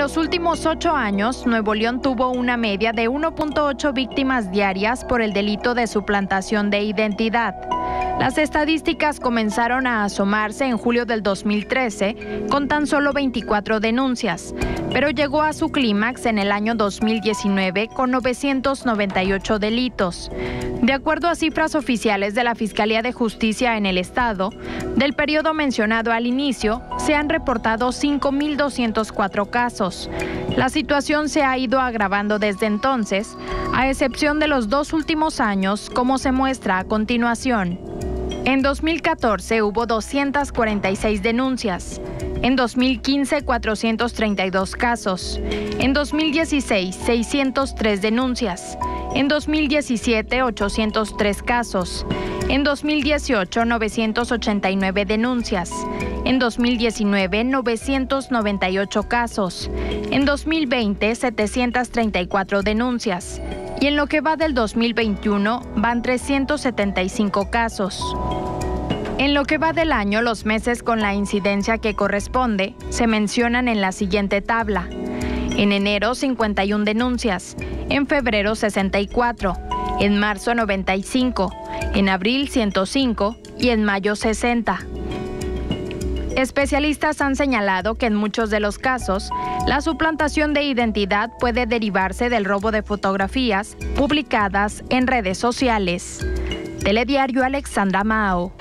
En los últimos ocho años, Nuevo León tuvo una media de 1.8 víctimas diarias por el delito de suplantación de identidad. Las estadísticas comenzaron a asomarse en julio del 2013 con tan solo 24 denuncias, pero llegó a su clímax en el año 2019 con 998 delitos. De acuerdo a cifras oficiales de la Fiscalía de Justicia en el Estado, del periodo mencionado al inicio, se han reportado 5.204 casos. La situación se ha ido agravando desde entonces, a excepción de los dos últimos años, como se muestra a continuación. En 2014 hubo 246 denuncias. En 2015, 432 casos. En 2016, 603 denuncias. En 2017, 803 casos. En 2018, 989 denuncias. En 2019, 998 casos. En 2020, 734 denuncias y en lo que va del 2021 van 375 casos. En lo que va del año, los meses con la incidencia que corresponde se mencionan en la siguiente tabla. En enero 51 denuncias, en febrero 64, en marzo 95, en abril 105 y en mayo 60. Especialistas han señalado que en muchos de los casos, la suplantación de identidad puede derivarse del robo de fotografías publicadas en redes sociales. Telediario Alexandra Mao.